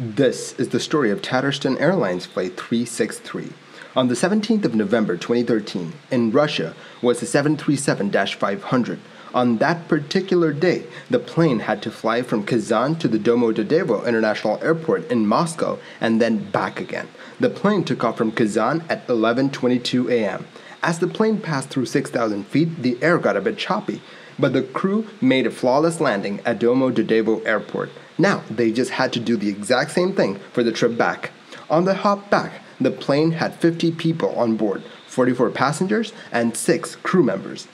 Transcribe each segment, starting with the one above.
This is the story of Tatarstan Airlines Flight 363. On the 17th of November 2013, in Russia, was the 737 500. On that particular day, the plane had to fly from Kazan to the Domodedovo International Airport in Moscow and then back again. The plane took off from Kazan at 11:22 a.m. As the plane passed through 6,000 feet, the air got a bit choppy, but the crew made a flawless landing at Domodedovo Airport. Now, they just had to do the exact same thing for the trip back. On the hop back, the plane had 50 people on board, 44 passengers, and 6 crew members.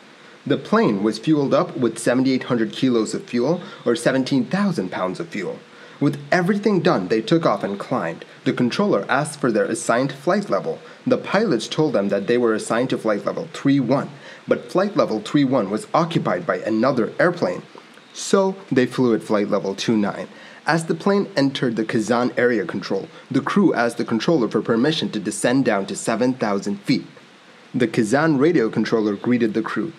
The plane was fueled up with 7,800 kilos of fuel, or 17,000 pounds of fuel. With everything done, they took off and climbed. The controller asked for their assigned flight level. The pilots told them that they were assigned to flight level 3-1, but flight level 3-1 was occupied by another airplane. So they flew at flight level 2-9. As the plane entered the Kazan area control, the crew asked the controller for permission to descend down to 7,000 feet. The Kazan radio controller greeted the crew.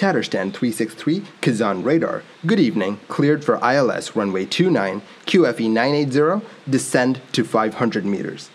Tatarstan 363, Kazan radar. Good evening, cleared for ILS runway 29, QFE 980, descend to 500 meters.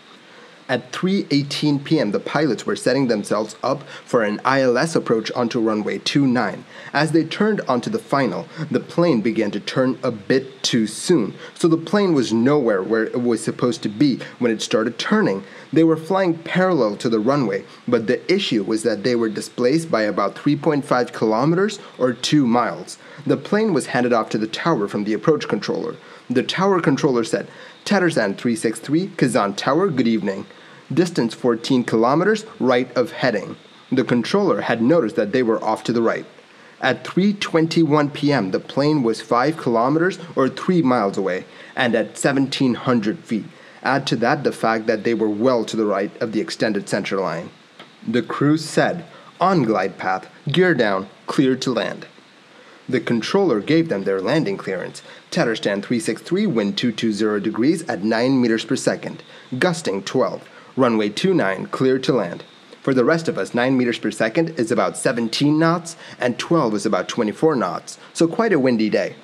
At 3:18 p.m., the pilots were setting themselves up for an ILS approach onto runway 29. As they turned onto the final, the plane began to turn a bit too soon, so the plane was nowhere where it was supposed to be when it started turning. They were flying parallel to the runway, but the issue was that they were displaced by about 3.5 kilometers or 2 miles. The plane was handed off to the tower from the approach controller. The tower controller said, Tatarstan 363, Kazan Tower, good evening. Distance 14 kilometers, right of heading. The controller had noticed that they were off to the right. At 3:21 p.m., the plane was 5 kilometers or 3 miles away and at 1700 feet. Add to that the fact that they were well to the right of the extended center line. The crew said, "On glide path, gear down, clear to land." The controller gave them their landing clearance. Tatarstan 363, wind 220 degrees at 9 meters per second, gusting 12. Runway 29, clear to land. For the rest of us, 9 meters per second is about 17 knots, and 12 is about 24 knots, so quite a windy day.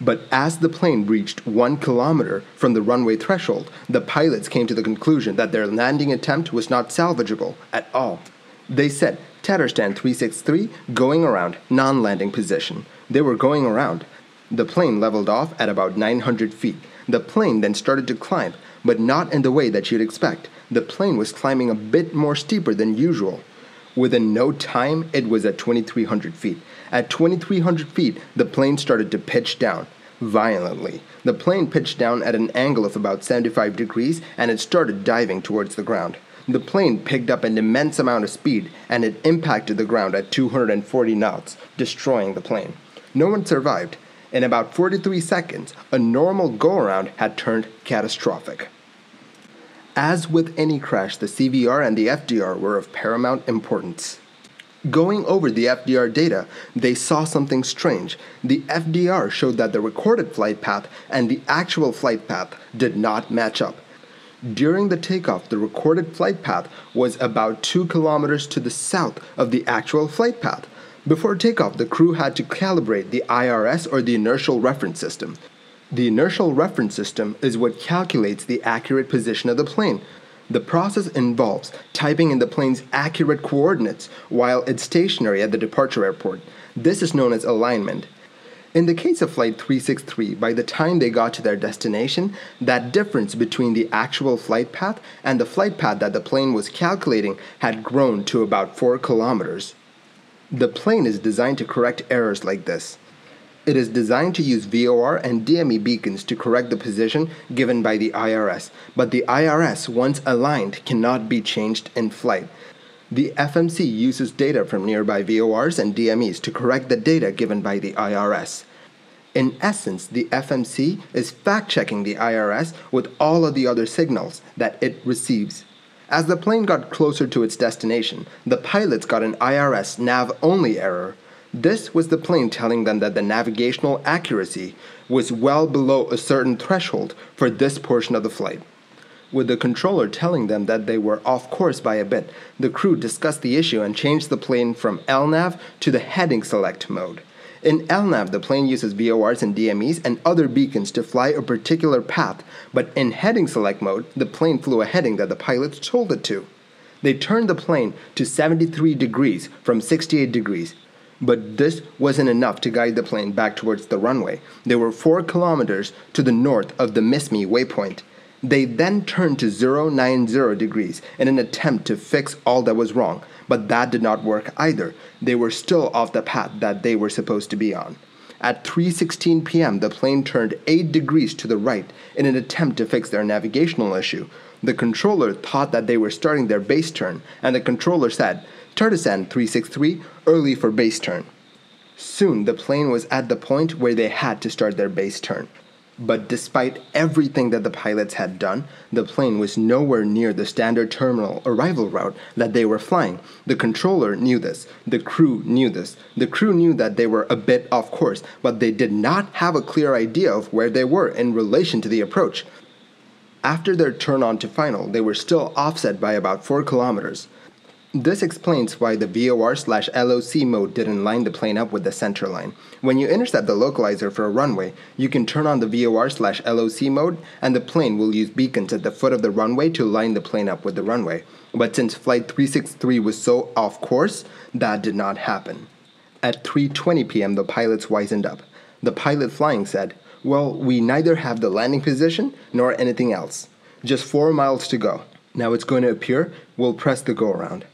But as the plane reached one kilometer from the runway threshold, the pilots came to the conclusion that their landing attempt was not salvageable at all. They said, Tatarstan 363, going around, non landing position. They were going around. The plane leveled off at about 900 feet. The plane then started to climb, but not in the way that you'd expect. The plane was climbing a bit more steeper than usual. Within no time, it was at 2,300 feet. At 2,300 feet, the plane started to pitch down violently. The plane pitched down at an angle of about 75 degrees and it started diving towards the ground. The plane picked up an immense amount of speed and it impacted the ground at 240 knots, destroying the plane. No one survived. In about 43 seconds, a normal go around had turned catastrophic. As with any crash, the CVR and the FDR were of paramount importance. Going over the FDR data, they saw something strange. The FDR showed that the recorded flight path and the actual flight path did not match up. During the takeoff, the recorded flight path was about 2 kilometers to the south of the actual flight path. Before takeoff, the crew had to calibrate the IRS or the inertial reference system. The inertial reference system is what calculates the accurate position of the plane. The process involves typing in the plane's accurate coordinates while it's stationary at the departure airport. This is known as alignment. In the case of Flight 363, by the time they got to their destination, that difference between the actual flight path and the flight path that the plane was calculating had grown to about 4 kilometers. The plane is designed to correct errors like this. It is designed to use VOR and DME beacons to correct the position given by the IRS, but the IRS, once aligned, cannot be changed in flight. The FMC uses data from nearby VORs and DMEs to correct the data given by the IRS. In essence, the FMC is fact checking the IRS with all of the other signals that it receives. As the plane got closer to its destination, the pilots got an IRS nav only error. This was the plane telling them that the navigational accuracy was well below a certain threshold for this portion of the flight with the controller telling them that they were off course by a bit. The crew discussed the issue and changed the plane from LNAV to the heading select mode. In LNAV, the plane uses VORs and DMEs and other beacons to fly a particular path, but in heading select mode, the plane flew a heading that the pilots told it to. They turned the plane to 73 degrees from 68 degrees, but this wasn't enough to guide the plane back towards the runway. They were 4 kilometers to the north of the Miss Me waypoint. They then turned to 090 degrees in an attempt to fix all that was wrong, but that did not work either. They were still off the path that they were supposed to be on. At 3:16 p.m., the plane turned 8 degrees to the right in an attempt to fix their navigational issue. The controller thought that they were starting their base turn, and the controller said, "Turn descend 363, early for base turn." Soon the plane was at the point where they had to start their base turn. But despite everything that the pilots had done, the plane was nowhere near the standard terminal arrival route that they were flying. The controller knew this. The crew knew this. The crew knew that they were a bit off course, but they did not have a clear idea of where they were in relation to the approach. After their turn on to final, they were still offset by about 4 kilometers. This explains why the VOR slash LOC mode didn't line the plane up with the center line. When you intercept the localizer for a runway, you can turn on the VOR slash LOC mode and the plane will use beacons at the foot of the runway to line the plane up with the runway. But since Flight 363 was so off course, that did not happen. At 3:20 p.m., the pilots wisened up. The pilot flying said, "Well, we neither have the landing position nor anything else. Just 4 miles to go. Now it's going to appear, we'll press the go around."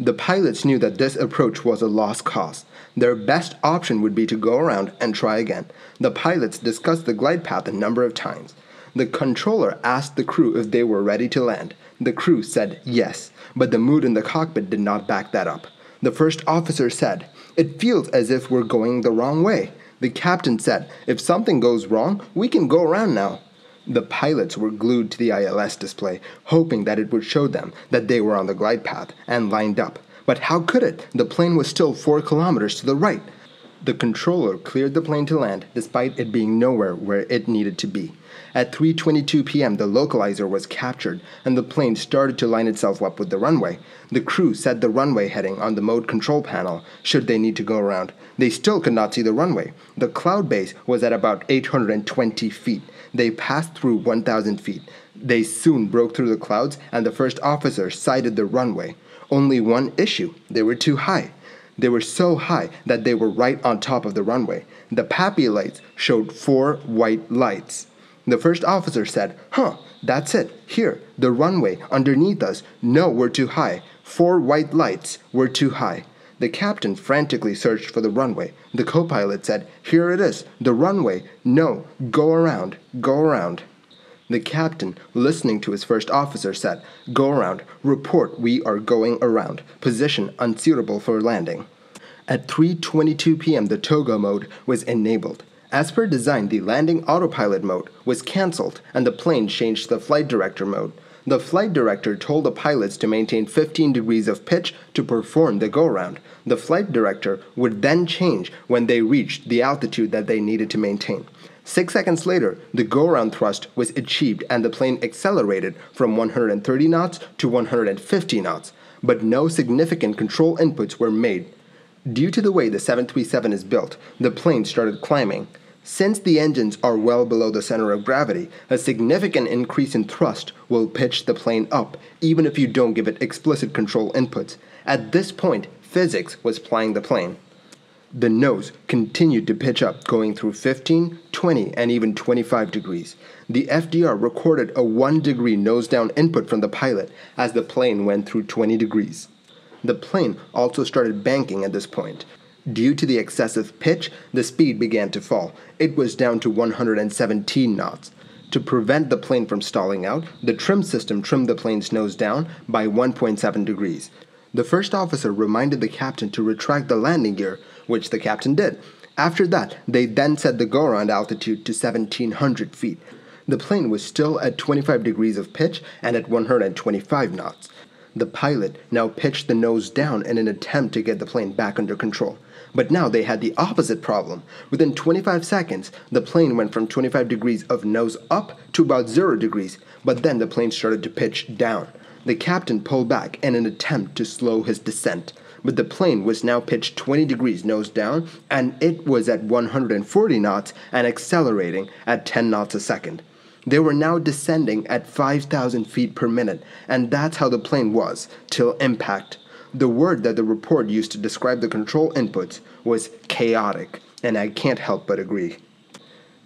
The pilots knew that this approach was a lost cause. Their best option would be to go around and try again. The pilots discussed the glide path a number of times. The controller asked the crew if they were ready to land. The crew said yes, but the mood in the cockpit did not back that up. The first officer said, It feels as if we're going the wrong way. The captain said, If something goes wrong, we can go around now. The pilots were glued to the ILS display, hoping that it would show them that they were on the glide path and lined up. But how could it? The plane was still 4 kilometers to the right. The controller cleared the plane to land despite it being nowhere where it needed to be. At 3:22 p.m., the localizer was captured and the plane started to line itself up with the runway. The crew set the runway heading on the mode control panel should they need to go around. They still could not see the runway. The cloud base was at about 820 feet. They passed through 1,000 feet. They soon broke through the clouds, and the first officer sighted the runway. Only one issue they were too high. They were so high that they were right on top of the runway. The PAPI lights showed four white lights. The first officer said, Huh, that's it. Here, the runway underneath us. No, we're too high. Four white lights. We're too high. The captain frantically searched for the runway. The co pilot said, Here it is, the runway. No, go around, go around. The captain, listening to his first officer, said, Go around, report we are going around, position unsuitable for landing. At 3:22 p.m. the TOGA mode was enabled. As per design, the landing autopilot mode was cancelled and the plane changed to the flight director mode. The flight director told the pilots to maintain 15 degrees of pitch to perform the go around. The flight director would then change when they reached the altitude that they needed to maintain. Six seconds later, the go around thrust was achieved and the plane accelerated from 130 knots to 150 knots, but no significant control inputs were made. Due to the way the 737 is built, the plane started climbing. Since the engines are well below the center of gravity, a significant increase in thrust will pitch the plane up, even if you don't give it explicit control inputs. At this point, physics was plying the plane. The nose continued to pitch up, going through 15, 20, and even 25 degrees. The FDR recorded a 1 degree nose down input from the pilot as the plane went through 20 degrees. The plane also started banking at this point. Due to the excessive pitch, the speed began to fall. It was down to 117 knots. To prevent the plane from stalling out, the trim system trimmed the plane's nose down by 1.7 degrees. The first officer reminded the captain to retract the landing gear, which the captain did. After that, they then set the go around altitude to 1700 feet. The plane was still at 25 degrees of pitch and at 125 knots. The pilot now pitched the nose down in an attempt to get the plane back under control. But now they had the opposite problem. Within 25 seconds, the plane went from 25 degrees of nose up to about 0 degrees, but then the plane started to pitch down. The captain pulled back in an attempt to slow his descent. but the plane was now pitched 20 degrees nose down and it was at 140 knots and accelerating at 10 knots a second. They were now descending at 5,000 feet per minute, and that's how the plane was till impact. The word that the report used to describe the control inputs was chaotic, and I can't help but agree.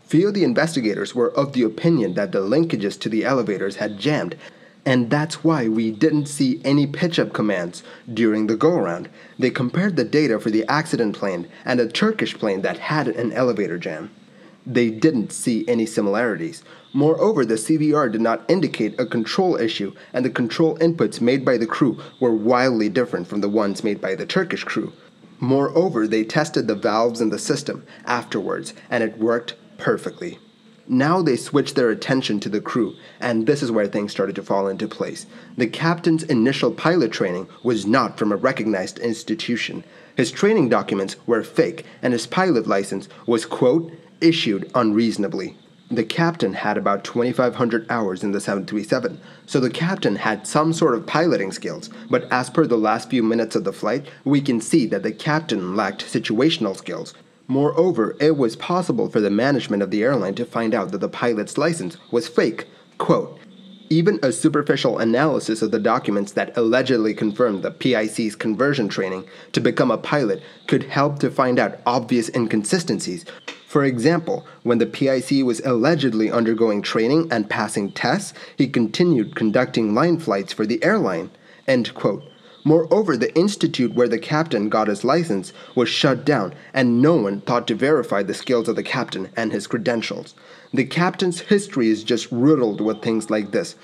Few of the investigators were of the opinion that the linkages to the elevators had jammed, and that's why we didn't see any pitch up commands during the go around. They compared the data for the accident plane and a Turkish plane that had an elevator jam. They didn't see any similarities. Moreover, the CVR did not indicate a control issue, and the control inputs made by the crew were wildly different from the ones made by the Turkish crew. Moreover, they tested the valves in the system afterwards, and it worked perfectly. Now they switched their attention to the crew, and this is where things started to fall into place. The captain's initial pilot training was not from a recognized institution. His training documents were fake, and his pilot license was, quote, issued unreasonably. The captain had about 2,500 hours in the 737, so the captain had some sort of piloting skills, but as per the last few minutes of the flight, we can see that the captain lacked situational skills. Moreover, it was possible for the management of the airline to find out that the pilot's license was fake. Quote, even a superficial analysis of the documents that allegedly confirmed the PIC's conversion training to become a pilot could help to find out obvious inconsistencies. For example, when the PIC was allegedly undergoing training and passing tests, he continued conducting line flights for the airline. Moreover, the institute where the captain got his license was shut down, and no one thought to verify the skills of the captain and his credentials. The captain's history is just riddled with things like this.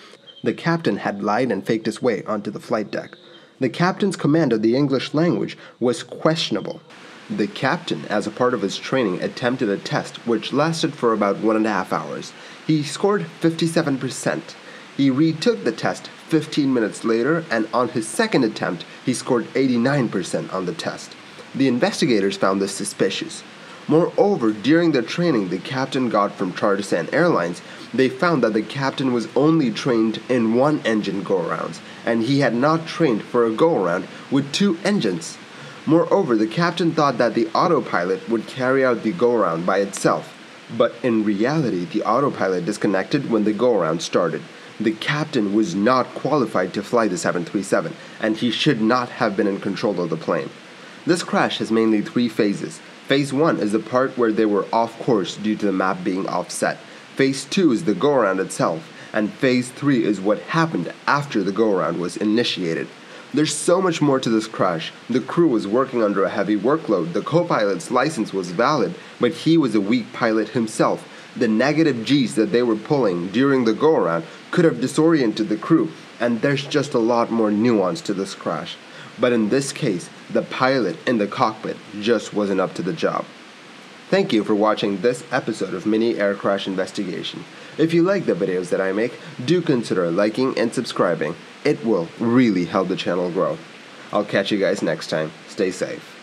The captain had lied and faked his way onto the flight deck. The captain's command of the English language was questionable. The captain, as a part of his training, attempted a test which lasted for about one and a half hours. He scored 57%. He retook the test 15 minutes later, and on his second attempt, he scored 89% on the test. The investigators found this suspicious. Moreover, during the training the captain got from Tatarstan Airlines, they found that the captain was only trained in one engine go arounds, and he had not trained for a go around with two engines. Moreover, the captain thought that the autopilot would carry out the go around by itself, but in reality, the autopilot disconnected when the go around started. The captain was not qualified to fly the 737, and he should not have been in control of the plane. This crash has mainly three phases. Phase 1 is the part where they were off course due to the map being offset. Phase 2 is the go around itself, and Phase 3 is what happened after the go around was initiated. There's so much more to this crash. The crew was working under a heavy workload, the co pilot's license was valid, but he was a weak pilot himself the negative G's that they were pulling during the go around could have disoriented the crew, and there's just a lot more nuance to this crash. But in this case, the pilot in the cockpit just wasn't up to the job. Thank you for watching this episode of Mini Air Crash Investigation. If you like the videos that I make, do consider liking and subscribing. It will really help the channel grow. I'll catch you guys next time. Stay safe.